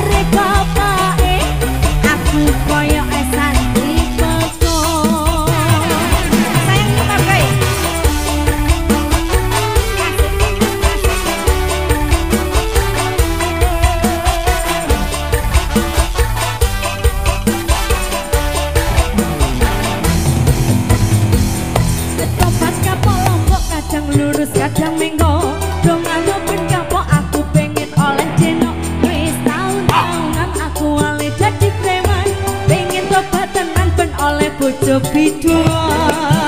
Bojo sepituan